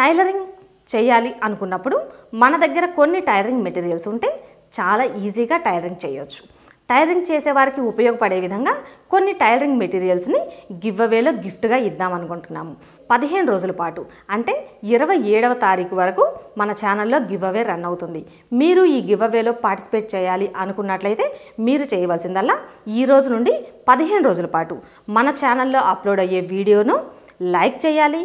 Tailoring చేయాలి అనుకున్నప్పుడు మన దగ్గర కొన్ని టైలరింగ్ మెటీరియల్స్ ఉంటే చాలా ఈజీగా టైలరింగ్ చేయొచ్చు. టైలరింగ్ చేసేవారికి ఉపయోగపడే విధంగా కొన్ని టైలరింగ్ మెటీరియల్స్ని గివ్ అవేలో గిఫ్ట్గా ఇద్దాం అనుకుంటున్నాము. పదిహేను రోజుల పాటు అంటే ఇరవై ఏడవ తారీఖు వరకు మన ఛానల్లో గివ్ అవే రన్ అవుతుంది. మీరు ఈ గివ్ అవేలో పార్టిసిపేట్ చేయాలి అనుకున్నట్లయితే మీరు చేయవలసిందల్లా ఈ రోజు నుండి పదిహేను రోజుల పాటు మన ఛానల్లో అప్లోడ్ అయ్యే వీడియోను లైక్ చేయాలి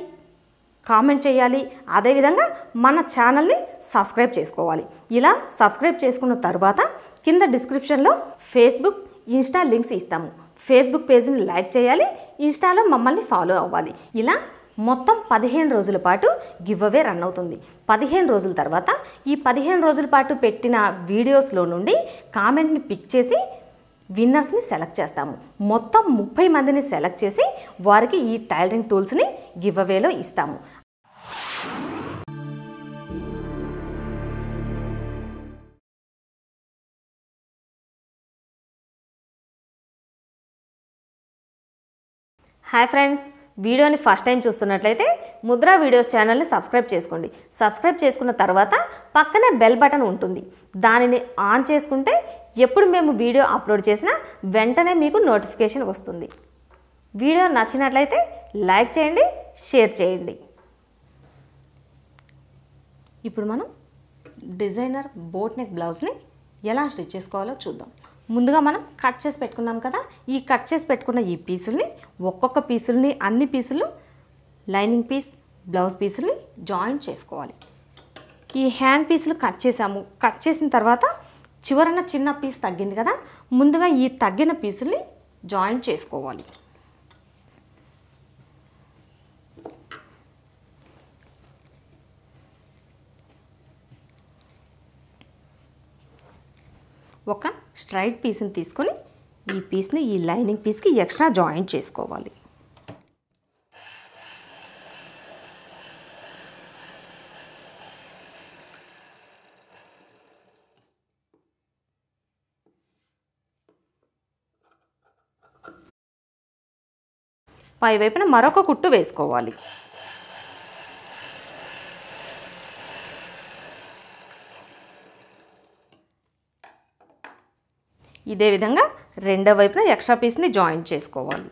కామెంట్ చేయాలి. అదేవిధంగా మన ఛానల్ని సబ్స్క్రైబ్ చేసుకోవాలి. ఇలా సబ్స్క్రైబ్ చేసుకున్న తర్వాత కింద డిస్క్రిప్షన్లో ఫేస్బుక్ ఇన్స్టా లింక్స్ ఇస్తాము. ఫేస్బుక్ పేజ్ని లైక్ చేయాలి. ఇన్స్టాలో మమ్మల్ని ఫాలో అవ్వాలి. ఇలా మొత్తం పదిహేను రోజుల పాటు గివ్ అవే రన్ అవుతుంది. పదిహేను రోజుల తర్వాత ఈ పదిహేను రోజుల పాటు పెట్టిన వీడియోస్లో నుండి కామెంట్ని పిక్ చేసి విన్నర్స్ని సెలెక్ట్ చేస్తాము. మొత్తం ముప్పై మందిని సెలెక్ట్ చేసి వారికి ఈ టైలరింగ్ టూల్స్ని గివ్ అవేలో ఇస్తాము. హాయ్ ఫ్రెండ్స్ వీడియోని ఫస్ట్ టైం చూస్తున్నట్లయితే ముద్రా వీడియోస్ ఛానల్ని సబ్స్క్రైబ్ చేసుకోండి. సబ్స్క్రైబ్ చేసుకున్న తర్వాత పక్కనే బెల్ బటన్ ఉంటుంది. దానిని ఆన్ చేసుకుంటే ఎప్పుడు మేము వీడియో అప్లోడ్ చేసినా వెంటనే మీకు నోటిఫికేషన్ వస్తుంది. వీడియో నచ్చినట్లయితే లైక్ చేయండి షేర్ చేయండి. ఇప్పుడు మనం డిజైనర్ బోట్ నెక్ బ్లౌజ్ని ఎలా స్టిచ్ చేసుకోవాలో చూద్దాం. ముందుగా మనం కట్ చేసి పెట్టుకున్నాం కదా ఈ కట్ చేసి పెట్టుకున్న ఈ పీసుల్ని ఒక్కొక్క పీసుల్ని అన్ని పీసులు లైనింగ్ పీస్ బ్లౌజ్ పీసుల్ని జాయిన్ చేసుకోవాలి. ఈ హ్యాండ్ పీసులు కట్ చేసాము. కట్ చేసిన తర్వాత చివరన చిన్న పీస్ తగ్గింది కదా? ముందుగా ఈ తగ్గిన పీసుల్ని జాయిన్ చేసుకోవాలి. ఒక స్ట్రైట్ పీస్ని తీసుకొని ఈ పీస్ని ఈ లైనింగ్ పీస్కి ఎక్స్ట్రా జాయింట్ చేసుకోవాలి. పై వైపున మరొక కుట్టు వేసుకోవాలి. ఇదే విధంగా రెండో వైపున ఎక్స్ట్రా పీస్ని జాయింట్ చేసుకోవాలి.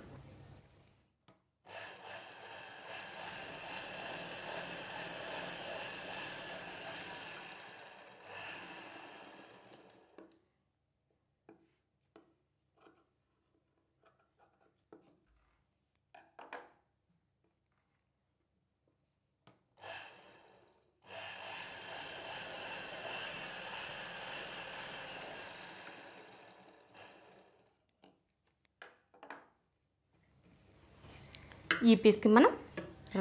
ఈ పీస్కి మనం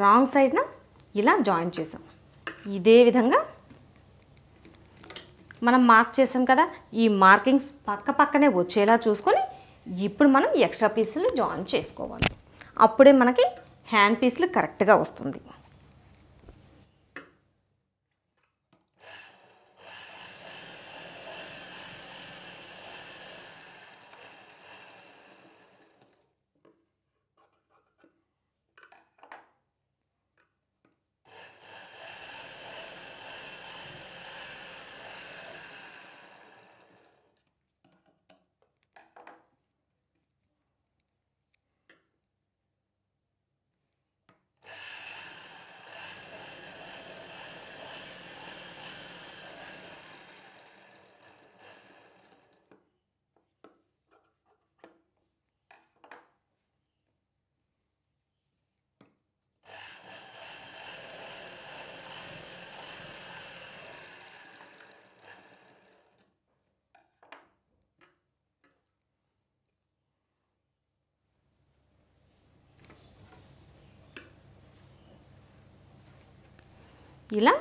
రాంగ్ సైడ్న ఇలా జాయిన్ చేసాం. ఇదే విధంగా మనం మార్క్ చేసాం కదా ఈ మార్కింగ్స్ పక్క పక్కనే వచ్చేలా చూసుకొని ఇప్పుడు మనం ఎక్స్ట్రా పీసులు జాయిన్ చేసుకోవాలి. అప్పుడే మనకి హ్యాండ్ పీసులు కరెక్ట్గా వస్తుంది. ఇలా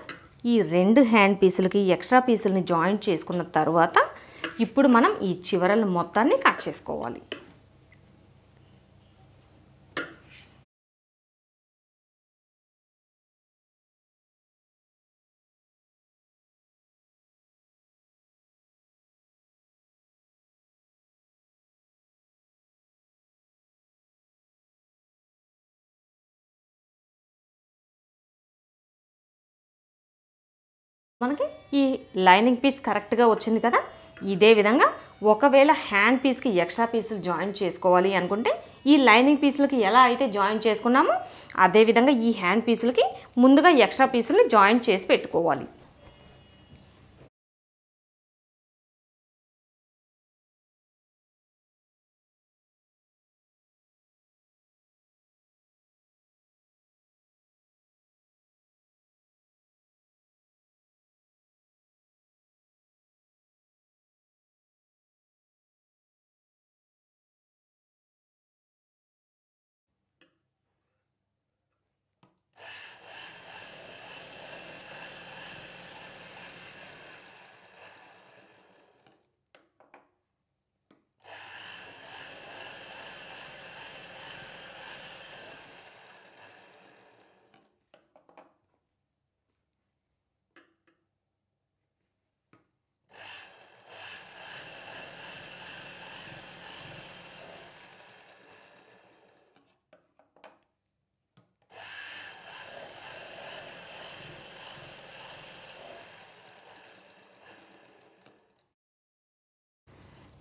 ఈ రెండు హ్యాండ్ పీసులకి ఎక్స్ట్రా పీసులని జాయింట్ చేసుకున్న తర్వాత ఇప్పుడు మనం ఈ చివరల మొత్తాన్ని కట్ చేసుకోవాలి. మనకి ఈ లైనింగ్ పీస్ కరెక్ట్గా వచ్చింది కదా? ఇదే విధంగా ఒకవేళ హ్యాండ్ పీస్కి ఎక్స్ట్రా పీసులు జాయిన్ చేసుకోవాలి అనుకుంటే ఈ లైనింగ్ పీసులకి ఎలా అయితే జాయిన్ చేసుకున్నామో అదేవిధంగా ఈ హ్యాండ్ పీసులకి ముందుగా ఎక్స్ట్రా పీసులు జాయిన్ చేసి పెట్టుకోవాలి.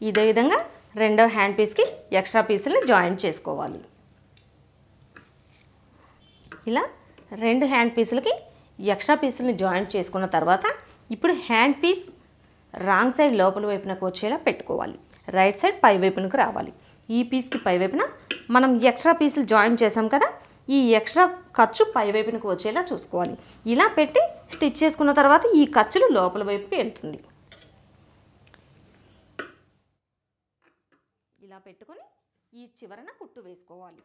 ఇదే విధంగా రెండో హ్యాండ్ పీస్కి ఎక్స్ట్రా పీసులు జాయిన్ చేసుకోవాలి. ఇలా రెండు హ్యాండ్ పీసులకి ఎక్స్ట్రా పీసులను జాయిన్ చేసుకున్న తర్వాత ఇప్పుడు హ్యాండ్ పీస్ రాంగ్ సైడ్ లోపల వైపునకు వచ్చేలా పెట్టుకోవాలి. రైట్ సైడ్ పై వైపునకు రావాలి. ఈ పీస్కి పై వైపున మనం ఎక్స్ట్రా పీసులు జాయిన్ చేసాం కదా ఈ ఎక్స్ట్రా ఖర్చు పై వైపునకు వచ్చేలా చూసుకోవాలి. ఇలా పెట్టి స్టిచ్ చేసుకున్న తర్వాత ఈ ఖర్చులు లోపల వైపుకి వెళ్తుంది. ఇలా పెట్టుకొని ఈ చివరన కుట్టు వేసుకోవాలి.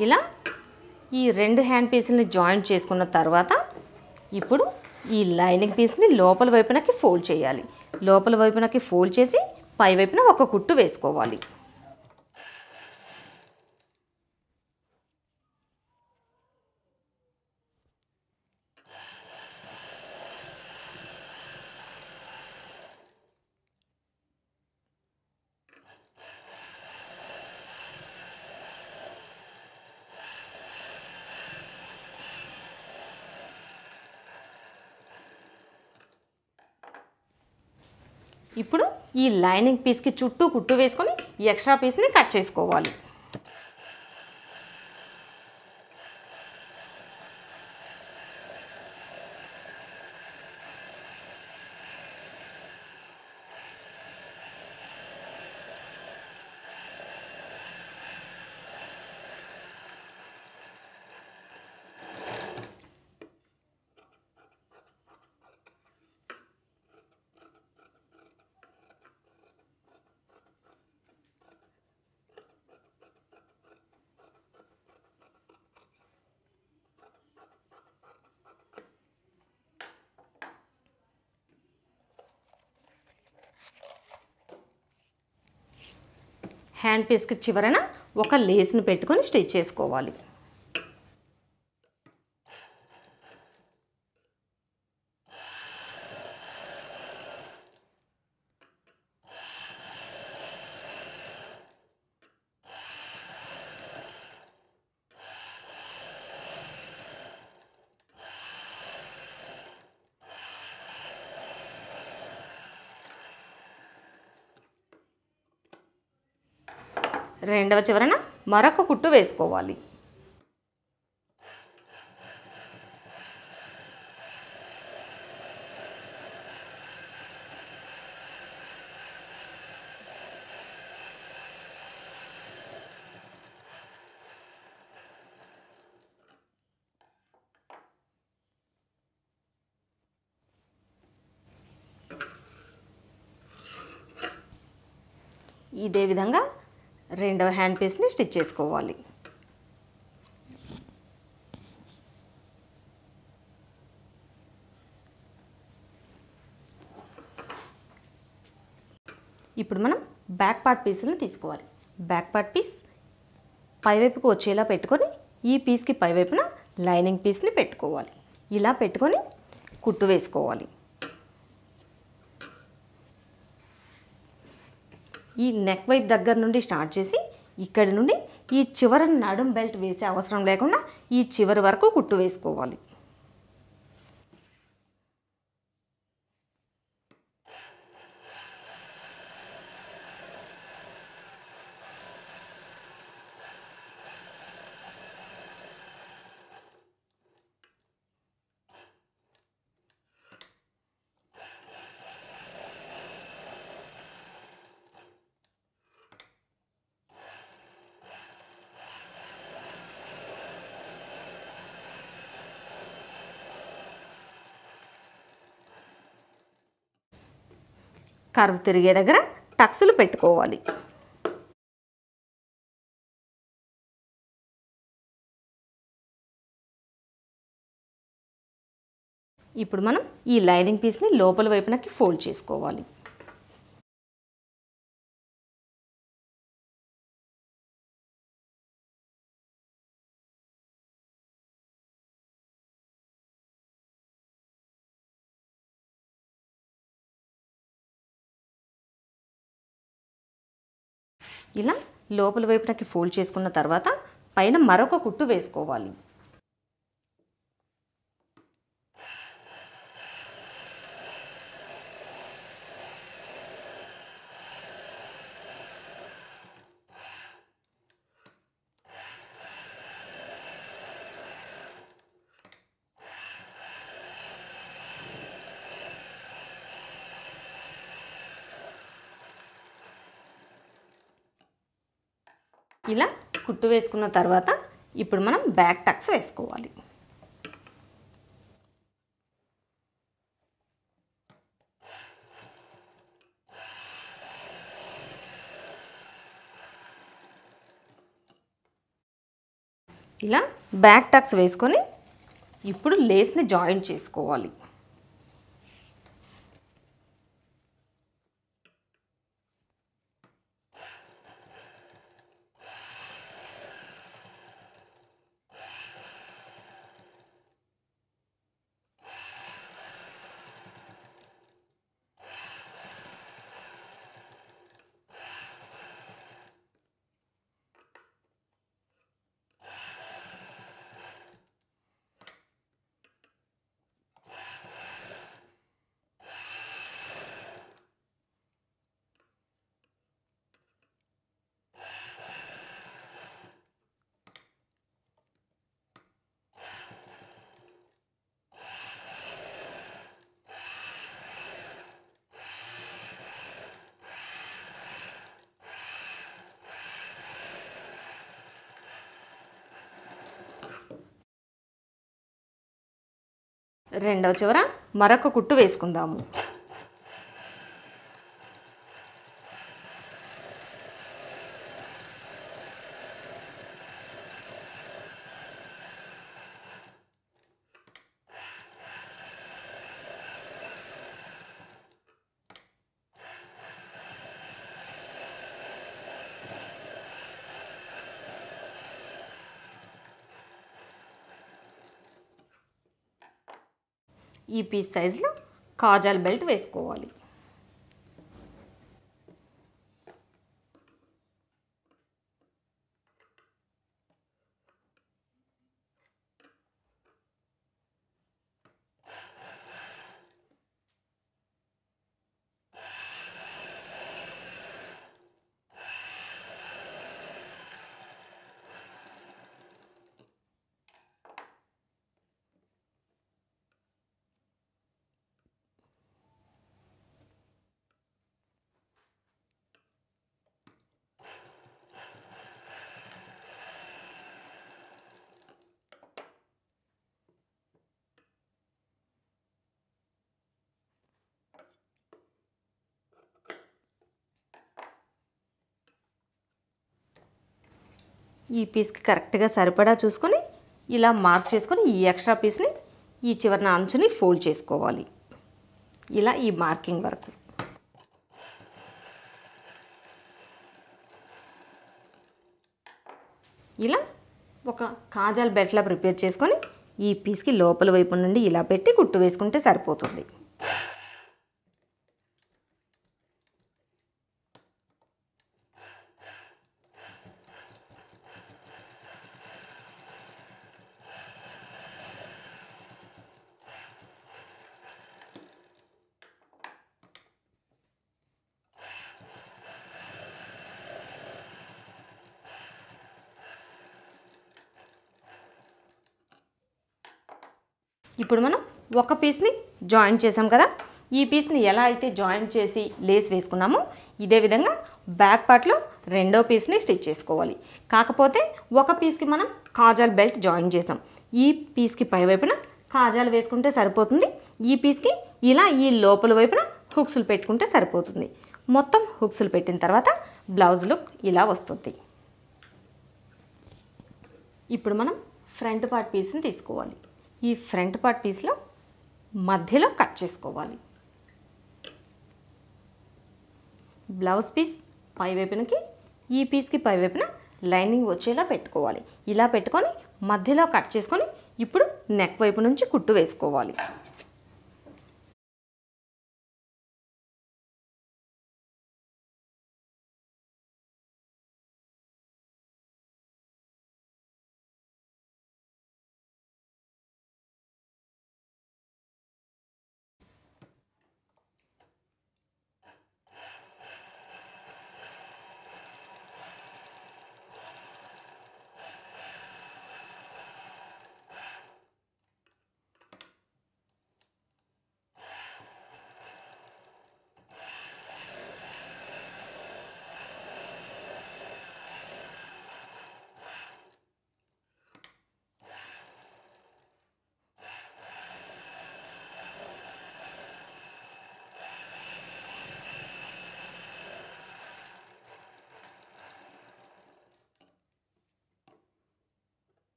ఇలా ఈ రెండు హ్యాండ్ పీసుల్ని జాయింట్ చేసుకున్న తర్వాత ఇప్పుడు ఈ లైనింగ్ పీస్ని లోపల వైపునకి ఫోల్డ్ చేయాలి. లోపల వైపునకి ఫోల్డ్ చేసి పై వైపున ఒక కుట్టు వేసుకోవాలి. ఇప్పుడు ఈ లైనింగ్ పీస్కి చుట్టూ కుట్టు వేసుకొని ఎక్స్ట్రా పీస్ని కట్ చేసుకోవాలి. హ్యాండ్ పీస్కి చివరన ఒక లేస్ని పెట్టుకొని స్టిచ్ చేసుకోవాలి. రెండవ చివరన మరొక కుట్టు వేసుకోవాలి. ఇదే విధంగా రెండవ హ్యాండ్ పీస్ని స్టిచ్ చేసుకోవాలి. ఇప్పుడు మనం బ్యాక్ పార్ట్ పీసులను తీసుకోవాలి. బ్యాక్ పార్ట్ పీస్ పైవైపుకు వచ్చేలా పెట్టుకొని ఈ పీస్కి పైవైపున లైనింగ్ పీస్ని పెట్టుకోవాలి. ఇలా పెట్టుకొని కుట్టు వేసుకోవాలి. ఈ నెక్ వైపు దగ్గర నుండి స్టార్ట్ చేసి ఇక్కడి నుండి ఈ చివర నడుం బెల్ట్ వేసే అవసరం లేకుండా ఈ చివరి వరకు కుట్టు వేసుకోవాలి. కర్వ్ తిరిగే దగ్గర టక్సులు పెట్టుకోవాలి. ఇప్పుడు మనం ఈ లైనింగ్ పీస్ని లోపల వైపునకి ఫోల్డ్ చేసుకోవాలి. ఇలా లోపల వైపునకి ఫోల్డ్ చేసుకున్న తర్వాత పైన మరొక కుట్టు వేసుకోవాలి. ఇలా కుట్టు వేసుకున్న తర్వాత ఇప్పుడు మనం బ్యాక్ టక్స్ వేసుకోవాలి. ఇలా బ్యాక్ టక్స్ వేసుకొని ఇప్పుడు లేస్ని జాయింట్ చేసుకోవాలి. రెండవ చివర మరొక కుట్టు వేసుకుందాము. ఈ పీస్ సైజులో కాజాల్ బెల్ట్ వేసుకోవాలి. ఈ పీస్కి కరెక్ట్గా సరిపడా చూసుకొని ఇలా మార్క్ చేసుకొని ఈ ఎక్స్ట్రా పీస్ని ఈ చివరిన అంచుని ఫోల్డ్ చేసుకోవాలి. ఇలా ఈ మార్కింగ్ వరకు. ఇలా ఒక కాజాల్ బెల్ట్లా ప్రిపేర్ చేసుకొని ఈ పీస్కి లోపల వైపు నుండి ఇలా పెట్టి కుట్టు వేసుకుంటే సరిపోతుంది. ఇప్పుడు మనం ఒక పీస్ని జాయిన్ చేసాం కదా. ఈ పీస్ని ఎలా అయితే జాయిన్ చేసి లేస్ వేసుకున్నామో ఇదే విధంగా బ్యాక్ పార్ట్లో రెండో పీస్ని స్టిచ్ చేసుకోవాలి. కాకపోతే ఒక పీస్కి మనం కాజాల్ బెల్ట్ జాయిన్ చేసాం ఈ పీస్కి పై వైపున కాజాలు వేసుకుంటే సరిపోతుంది. ఈ పీస్కి ఇలా ఈ లోపల వైపున హుక్స్లు పెట్టుకుంటే సరిపోతుంది. మొత్తం హుక్స్లు పెట్టిన తర్వాత బ్లౌజ్ లుక్ ఇలా వస్తుంది. ఇప్పుడు మనం ఫ్రంట్ పార్ట్ పీస్ని తీసుకోవాలి. ఈ ఫ్రంట్ పార్ట్ పీస్లో మధ్యలో కట్ చేసుకోవాలి. బ్లౌజ్ పీస్ పై వైపునకి ఈ పీస్కి పై వైపున లైనింగ్ వచ్చేలా పెట్టుకోవాలి. ఇలా పెట్టుకొని మధ్యలో కట్ చేసుకొని ఇప్పుడు నెక్ వైపు నుంచి కుట్టు వేసుకోవాలి.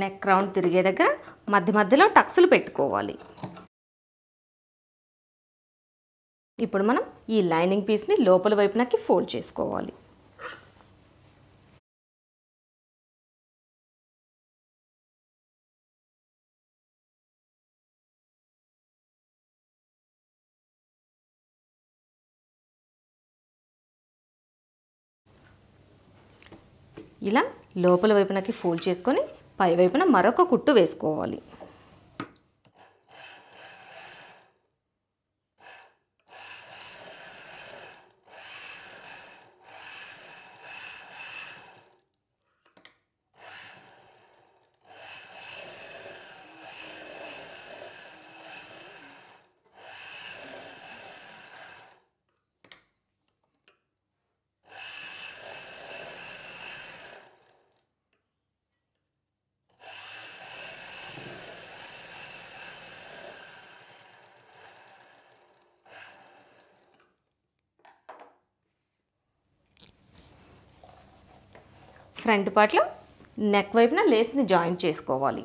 నెక్ రౌండ్ తిరిగే దగ్గర మధ్య మధ్యలో టక్స్లు పెట్టుకోవాలి. ఇప్పుడు మనం ఈ లైనింగ్ పీస్ని లోపల వైపునకి ఫోల్డ్ చేసుకోవాలి. ఇలా లోపల వైపునకి ఫోల్డ్ చేసుకొని పై వైపున మరొక కుట్టు వేసుకోవాలి. ఫ్రంట్ పార్ట్లో నెక్ వైపున లేస్ని జాయింట్ చేసుకోవాలి.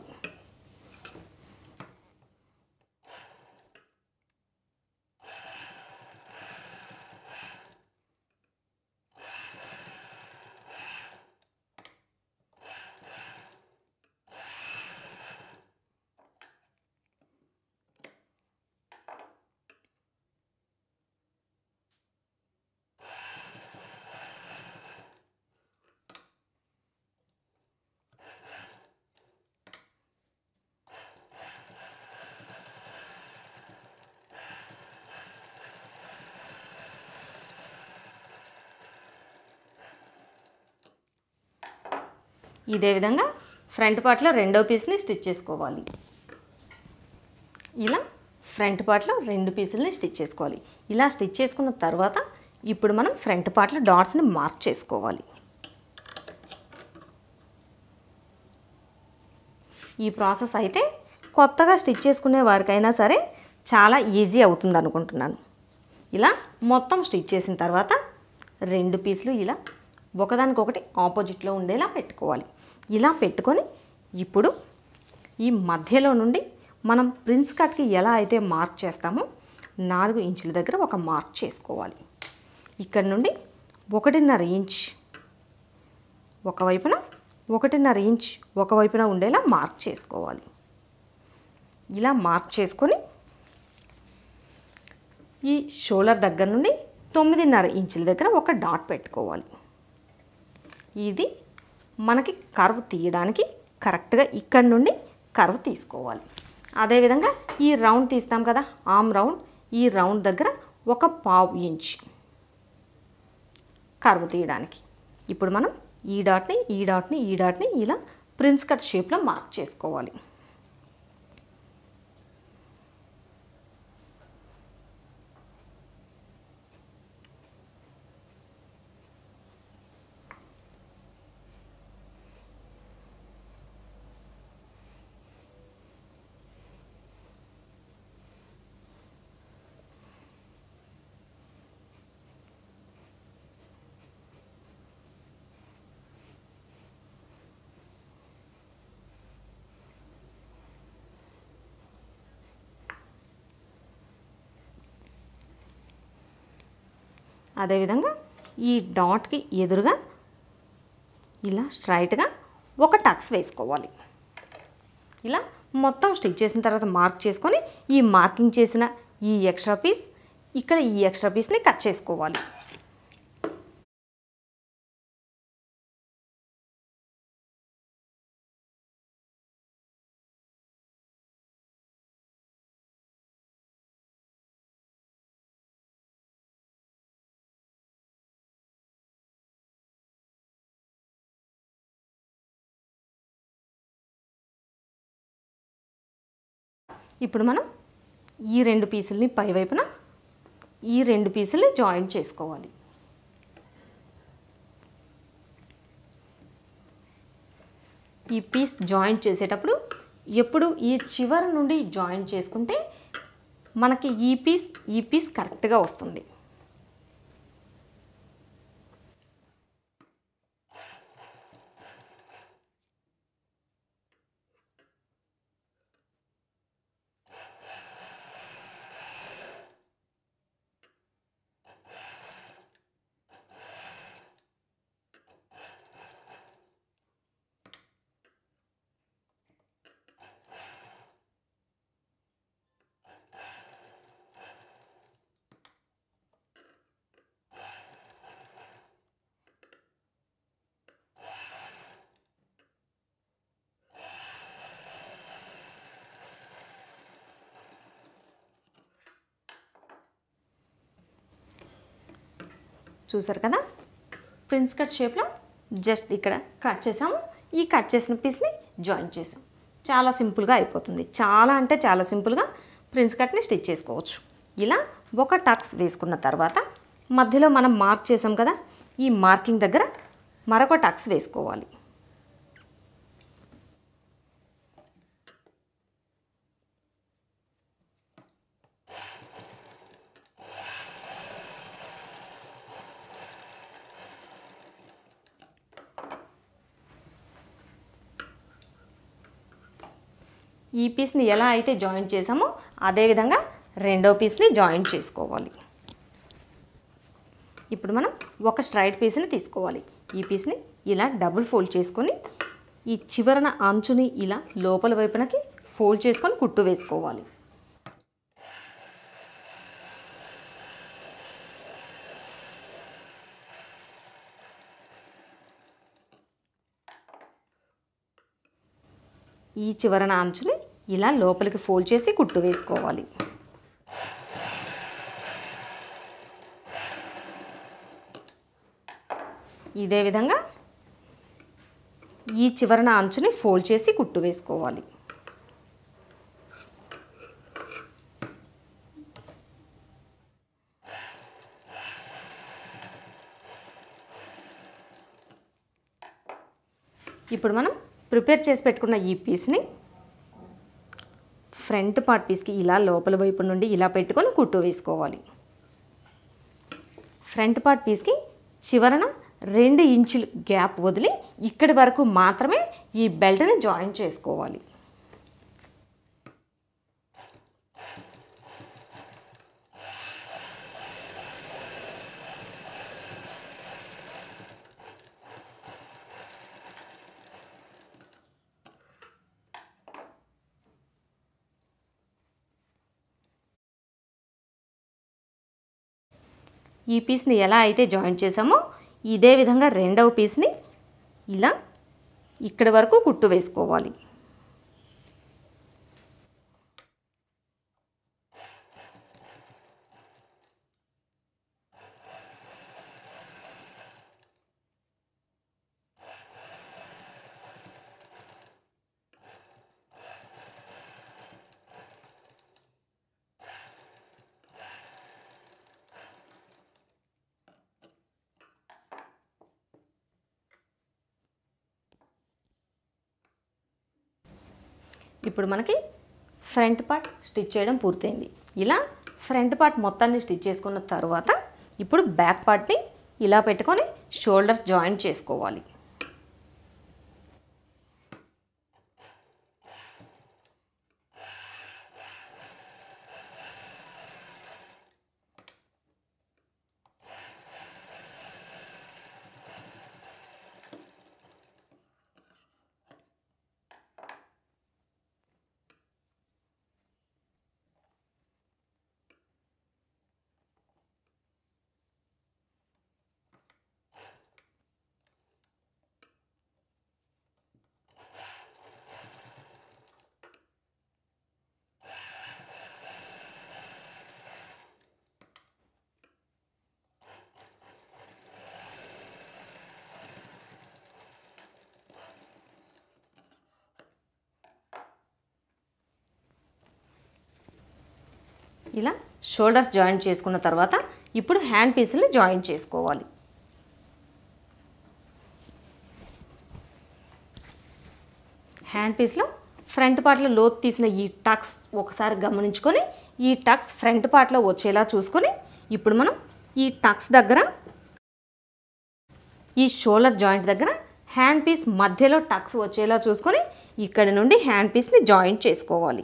ఇదే విధంగా ఫ్రంట్ పార్ట్లో రెండో పీస్ని స్టిచ్ చేసుకోవాలి. ఇలా ఫ్రంట్ పార్ట్లో రెండు పీసులని స్టిచ్ చేసుకోవాలి. ఇలా స్టిచ్ చేసుకున్న తర్వాత ఇప్పుడు మనం ఫ్రంట్ పార్ట్లో డాట్స్ని మార్క్ చేసుకోవాలి. ఈ ప్రాసెస్ అయితే కొత్తగా స్టిచ్ చేసుకునే వారికైనా సరే చాలా ఈజీ అవుతుంది అనుకుంటున్నాను. ఇలా మొత్తం స్టిచ్ చేసిన తర్వాత రెండు పీసులు ఇలా ఒకదానికొకటి ఆపోజిట్లో ఉండేలా పెట్టుకోవాలి. ఇలా పెట్టుకొని ఇప్పుడు ఈ మధ్యలో నుండి మనం ప్రిన్స్ కట్కి ఎలా అయితే మార్క్ చేస్తామో నాలుగు ఇంచుల దగ్గర ఒక మార్క్ చేసుకోవాలి. ఇక్కడ నుండి ఒకటిన్నర ఇంచ్ ఒకవైపున ఒకటిన్నర ఇంచ్ ఒకవైపున ఉండేలా మార్క్ చేసుకోవాలి. ఇలా మార్క్ చేసుకొని ఈ షోల్డర్ దగ్గర నుండి తొమ్మిదిన్నర ఇంచుల దగ్గర ఒక డాట్ పెట్టుకోవాలి. ఇది మనకి కర్వ్ తీయడానికి కరెక్ట్గా ఇక్కడ నుండి కర్వ్ తీసుకోవాలి. అదేవిధంగా ఈ రౌండ్ తీస్తాం కదా ఆమ్ రౌండ్. ఈ రౌండ్ దగ్గర ఒక పావు ఇంచ్ కర్వ్ తీయడానికి. ఇప్పుడు మనం ఈ డాట్ని ఈ డాట్ని ఈ డాట్ని ఇలా ప్రిన్స్ కట్ షేప్లో మార్క్ చేసుకోవాలి. అదేవిధంగా ఈ డాట్కి ఎదురుగా ఇలా స్ట్రైట్గా ఒక టక్స్ వేసుకోవాలి. ఇలా మొత్తం స్టిచ్ చేసిన తర్వాత మార్క్ చేసుకొని ఈ మార్కింగ్ చేసిన ఈ ఎక్స్ట్రా పీస్ ఇక్కడ ఈ ఎక్స్ట్రా పీస్ని కట్ చేసుకోవాలి. ఇప్పుడు మనం ఈ రెండు పీసుల్ని పైవైపున ఈ రెండు పీసుల్ని జాయింట్ చేసుకోవాలి. ఈ పీస్ జాయింట్ చేసేటప్పుడు ఎప్పుడు ఈ చివరి నుండి జాయింట్ చేసుకుంటే మనకి ఈ పీస్ ఈ పీస్ కరెక్ట్గా వస్తుంది. చూసారు కదా? ప్రిన్స్ కట్ షేప్లో జస్ట్ ఇక్కడ కట్ చేసాము. ఈ కట్ చేసిన పీస్ని జాయిన్ చేసాం. చాలా సింపుల్గా అయిపోతుంది. చాలా అంటే చాలా సింపుల్గా ప్రిన్స్ కట్ని స్టిచ్ చేసుకోవచ్చు. ఇలా ఒక టక్స్ వేసుకున్న తర్వాత మధ్యలో మనం మార్క్ చేసాం కదా? ఈ మార్కింగ్ దగ్గర మరొక టక్స్ వేసుకోవాలి. ఈ పీస్ని ఎలా అయితే జాయింట్ చేసామో అదేవిధంగా రెండో పీస్ని జాయింట్ చేసుకోవాలి. ఇప్పుడు మనం ఒక స్ట్రైట్ పీస్ని తీసుకోవాలి. ఈ పీస్ని ఇలా డబుల్ ఫోల్డ్ చేసుకొని ఈ చివరన అంచుని ఇలా లోపల వైపునకి ఫోల్డ్ చేసుకొని కుట్టు వేసుకోవాలి. ఈ చివరన అంచుని ఇలా లోపలికి ఫోల్డ్ చేసి కుట్టు వేసుకోవాలి. ఇదే విధంగా ఈ చివరన అంచుని ఫోల్డ్ చేసి కుట్టు వేసుకోవాలి. ఇప్పుడు మనం ప్రిపేర్ చేసి పెట్టుకున్న ఈ పీస్ని ఫ్రంట్ పార్ట్ పీస్కి ఇలా లోపల వైపు నుండి ఇలా పెట్టుకొని కుట్టు వేసుకోవాలి. ఫ్రంట్ పార్ట్ పీస్కి చివరన రెండు ఇంచులు గ్యాప్ వదిలి ఇక్కడి వరకు మాత్రమే ఈ బెల్ట్ని జాయిన్ చేసుకోవాలి. ఈ పీస్ని ఎలా అయితే జాయిన్ చేసామో ఇదే విధంగా రెండవ పీస్ని ఇలా ఇక్కడి వరకు కుట్టు వేసుకోవాలి. ఇప్పుడు మనకి ఫ్రంట్ పార్ట్ స్టిచ్ చేయడం పూర్తయింది. ఇలా ఫ్రంట్ పార్ట్ మొత్తాన్ని స్టిచ్ చేసుకున్న తర్వాత ఇప్పుడు బ్యాక్ పార్ట్ని ఇలా పెట్టుకొని షోల్డర్స్ జాయిన్ చేసుకోవాలి. ఇలా షోల్డర్స్ జాయిన్ చేసుకున్న తర్వాత ఇప్పుడు హ్యాండ్ పీస్ని జాయిన్ చేసుకోవాలి. హ్యాండ్ పీస్లో ఫ్రంట్ పార్ట్లో లోతు తీసిన ఈ టక్స్ ఒకసారి గమనించుకొని ఈ టక్స్ ఫ్రంట్ పార్ట్లో వచ్చేలా చూసుకొని ఇప్పుడు మనం ఈ టక్స్ దగ్గర ఈ షోల్డర్ జాయింట్ దగ్గర హ్యాండ్ పీస్ మధ్యలో టక్స్ వచ్చేలా చూసుకొని ఇక్కడ నుండి హ్యాండ్ పీస్ని జాయింట్ చేసుకోవాలి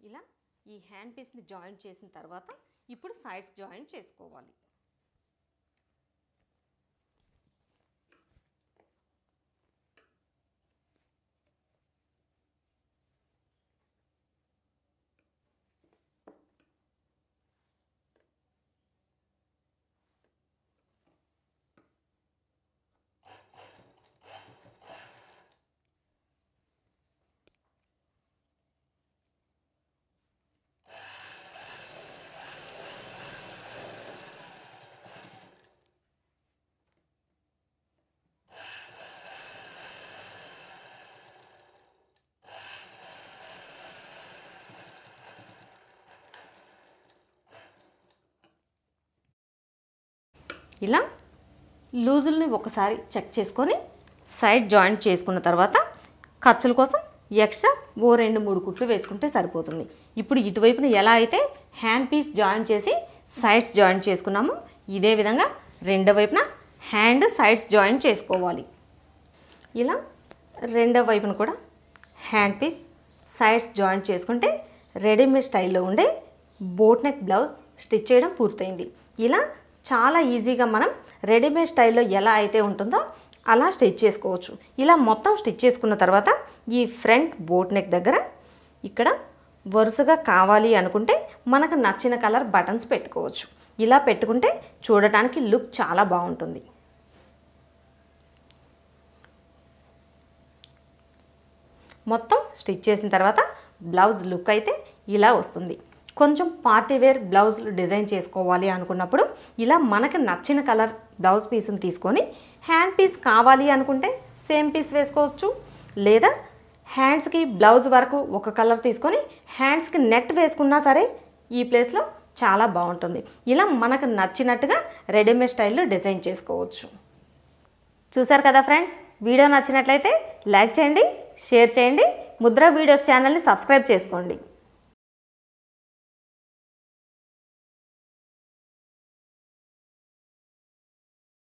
ఇలా ఈ హ్యాండ్ పీస్ని జాయింట్ చేసిన తర్వాత ఇప్పుడు సైడ్స్ జాయింట్ చేసుకోవాలి. ఇలా లూజుల్ని ఒకసారి చెక్ చేసుకొని సైడ్ జాయింట్ చేసుకున్న తర్వాత ఖర్చుల కోసం ఎక్స్ట్రా ఓ రెండు మూడు కుట్లు వేసుకుంటే సరిపోతుంది. ఇప్పుడు ఇటువైపున ఎలా అయితే హ్యాండ్ పీస్ జాయిన్ చేసి సైడ్స్ జాయిన్ చేసుకున్నామో ఇదే విధంగా రెండో వైపున హ్యాండ్ సైడ్స్ జాయిన్ చేసుకోవాలి. ఇలా రెండో వైపున కూడా హ్యాండ్ పీస్ సైడ్స్ జాయిన్ చేసుకుంటే రెడీమేడ్ స్టైల్లో ఉండే బోట్ నెక్ బ్లౌజ్ స్టిచ్ చేయడం పూర్తయింది. ఇలా చాలా ఈజీగా మనం రెడీమేడ్ స్టైల్లో ఎలా అయితే ఉంటుందో అలా స్టిచ్ చేసుకోవచ్చు. ఇలా మొత్తం స్టిచ్ చేసుకున్న తర్వాత ఈ ఫ్రంట్ బోట్ నెక్ దగ్గర ఇక్కడ వరుసగా కావాలి అనుకుంటే మనకు నచ్చిన కలర్ బటన్స్ పెట్టుకోవచ్చు. ఇలా పెట్టుకుంటే చూడటానికి లుక్ చాలా బాగుంటుంది. మొత్తం స్టిచ్ చేసిన తర్వాత బ్లౌజ్ లుక్ అయితే ఇలా వస్తుంది. కొంచెం పార్టీ వేర్ బ్లౌజులు డిజైన్ చేసుకోవాలి అనుకున్నప్పుడు ఇలా మనకు నచ్చిన కలర్ బ్లౌజ్ పీస్ని తీసుకొని హ్యాండ్ పీస్ కావాలి అనుకుంటే సేమ్ పీస్ వేసుకోవచ్చు. లేదా హ్యాండ్స్కి బ్లౌజ్ వరకు ఒక కలర్ తీసుకొని హ్యాండ్స్కి నెట్ వేసుకున్నా సరే ఈ ప్లేస్లో చాలా బాగుంటుంది. ఇలా మనకు నచ్చినట్టుగా రెడీమేడ్ స్టైల్లో డిజైన్ చేసుకోవచ్చు. చూసారు కదా ఫ్రెండ్స్? వీడియో నచ్చినట్లయితే లైక్ చేయండి షేర్ చేయండి. ముద్ర వీడియోస్ ఛానల్ని సబ్స్క్రైబ్ చేసుకోండి.